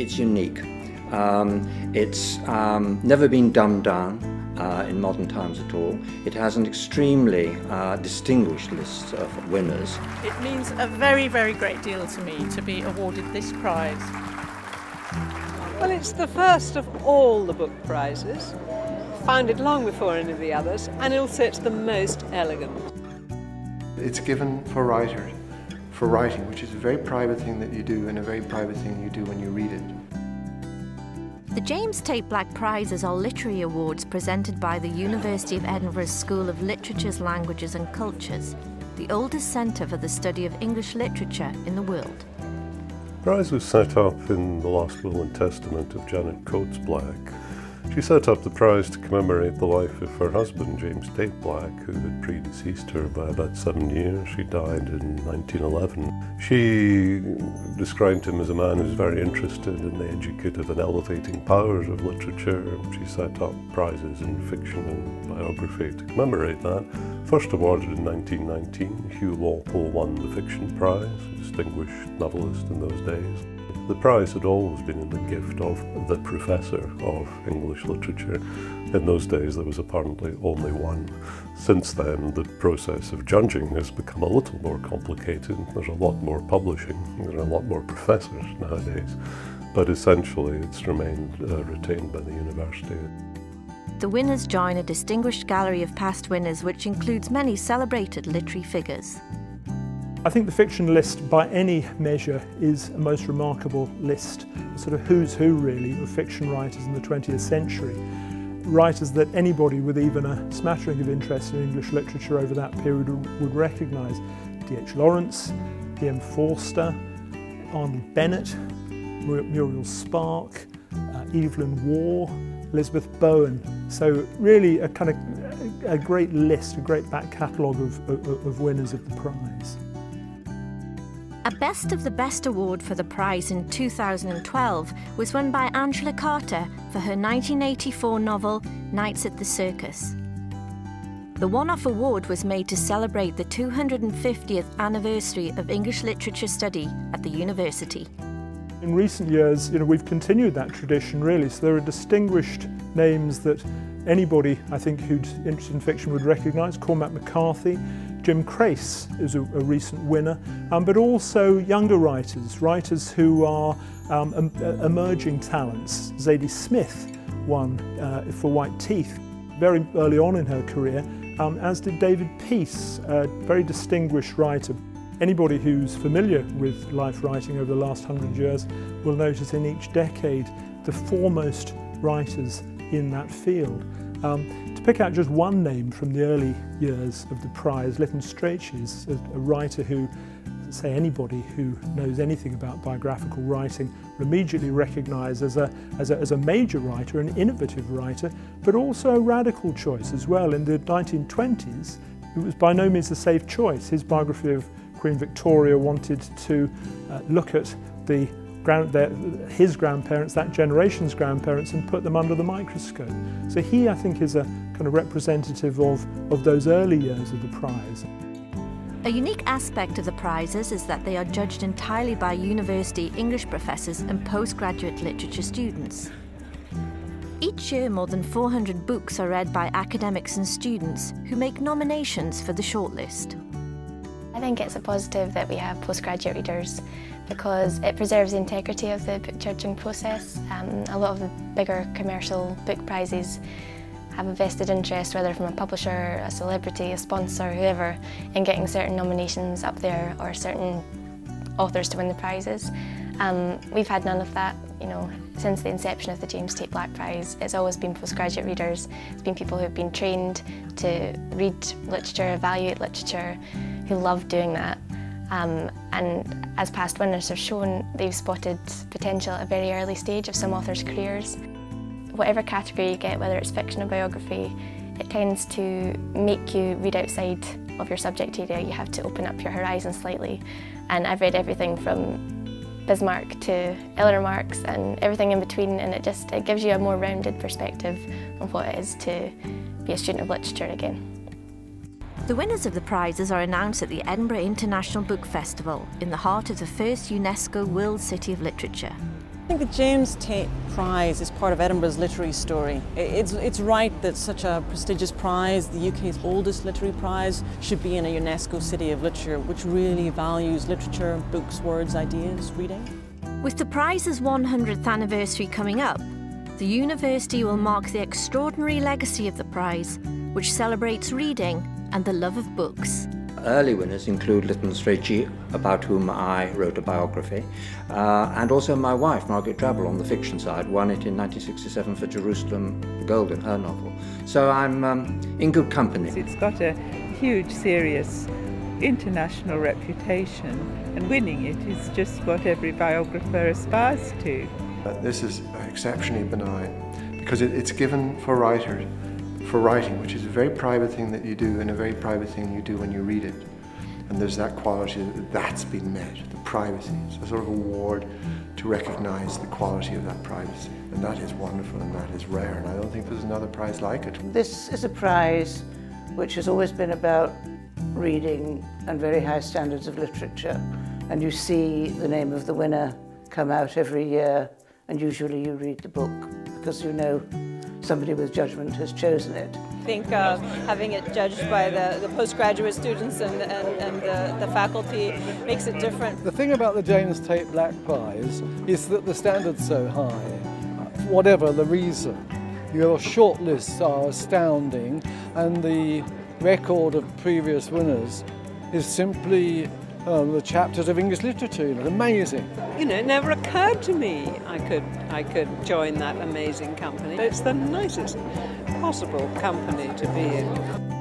it's unique. Um, it's um, never been dumbed down uh, in modern times at all. It has an extremely uh, distinguished list of winners. It means a very, very great deal to me to be awarded this prize. Well, it's the first of all the book prizes, founded long before any of the others, and also it's the most elegant. It's given for writers, for writing, which is a very private thing that you do and a very private thing you do when you read it. The James Tait Black Prizes are literary awards presented by the University of Edinburgh's School of Literatures, Languages and Cultures, the oldest centre for the study of English literature in the world. The prize was set up in the last will and testament of Janet Coates Black, she set up the prize to commemorate the life of her husband, James Tait Black, who had predeceased her by about seven years. She died in 1911. She described him as a man who was very interested in the educative and elevating powers of literature. She set up prizes in fiction and biography to commemorate that. First awarded in 1919, Hugh Walpole won the Fiction Prize, a distinguished novelist in those days. The prize had always been in the gift of the professor of English literature. In those days there was apparently only one. Since then the process of judging has become a little more complicated. There's a lot more publishing, there are a lot more professors nowadays, but essentially it's remained uh, retained by the university. The winners join a distinguished gallery of past winners which includes many celebrated literary figures. I think the fiction list, by any measure, is a most remarkable list, a sort of who's who really of fiction writers in the 20th century. Writers that anybody with even a smattering of interest in English literature over that period would recognise. D.H. Lawrence, E.M. Forster, Arnold Bennett, Muriel Spark, uh, Evelyn Waugh, Elizabeth Bowen. So really a kind of a great list, a great back catalogue of, of, of winners of the prize. A Best of the Best award for the prize in 2012 was won by Angela Carter for her 1984 novel Nights at the Circus. The one-off award was made to celebrate the 250th anniversary of English literature study at the university. In recent years, you know, we've continued that tradition really, so there are distinguished names that anybody, I think, who's interested in fiction would recognise. Cormac McCarthy, Jim Crace is a, a recent winner, um, but also younger writers, writers who are um, em uh, emerging talents. Zadie Smith won uh, for White Teeth very early on in her career, um, as did David Peace, a very distinguished writer. Anybody who's familiar with life writing over the last hundred years will notice in each decade the foremost writers in that field. Um, to pick out just one name from the early years of the prize, Lytton Strachey a, a writer who, say anybody who knows anything about biographical writing, will immediately recognise as a, as, a, as a major writer, an innovative writer, but also a radical choice as well. In the 1920s, it was by no means a safe choice. His biography of Queen Victoria wanted to uh, look at the grand, their, his grandparents, that generation's grandparents, and put them under the microscope. So he, I think, is a kind of representative of, of those early years of the prize. A unique aspect of the prizes is that they are judged entirely by university English professors and postgraduate literature students. Each year, more than 400 books are read by academics and students who make nominations for the shortlist. I think it's a positive that we have postgraduate readers because it preserves the integrity of the book judging process. Um, a lot of the bigger commercial book prizes have a vested interest, whether from a publisher, a celebrity, a sponsor, whoever, in getting certain nominations up there or certain authors to win the prizes. Um, we've had none of that, you know, since the inception of the James Tait Black Prize. It's always been postgraduate readers. It's been people who've been trained to read literature, evaluate literature, who love doing that. Um, and as past winners have shown, they've spotted potential at a very early stage of some authors' careers. Whatever category you get, whether it's fiction or biography, it tends to make you read outside of your subject area. You have to open up your horizon slightly. And I've read everything from Bismarck to Eleanor Marx and everything in between and it just it gives you a more rounded perspective of what it is to be a student of literature again. The winners of the prizes are announced at the Edinburgh International Book Festival in the heart of the first UNESCO World City of Literature. I think the James Tait Prize is part of Edinburgh's literary story. It's, it's right that such a prestigious prize, the UK's oldest literary prize, should be in a UNESCO City of Literature, which really values literature, books, words, ideas, reading. With the prize's 100th anniversary coming up, the university will mark the extraordinary legacy of the prize, which celebrates reading and the love of books. Early winners include Lytton Strachey, about whom I wrote a biography, uh, and also my wife, Margaret Drabble, on the fiction side, won it in 1967 for Jerusalem Golden, her novel. So I'm um, in good company. It's got a huge, serious international reputation, and winning it is just what every biographer aspires to. This is exceptionally benign because it, it's given for writers for writing, which is a very private thing that you do and a very private thing you do when you read it. And there's that quality that that's been met, the privacy. It's a sort of award to recognize the quality of that privacy. And that is wonderful and that is rare. And I don't think there's another prize like it. This is a prize which has always been about reading and very high standards of literature. And you see the name of the winner come out every year and usually you read the book because you know somebody with judgment has chosen it. I think uh, having it judged by the, the postgraduate students and, and, and the, the faculty makes it different. The thing about the James Tait Black Prize is that the standard's so high, whatever the reason. Your shortlists are astounding and the record of previous winners is simply um, the chapters of English literature. You know, amazing. You know, it never occurred to me I could I could join that amazing company. It's the nicest possible company to be in.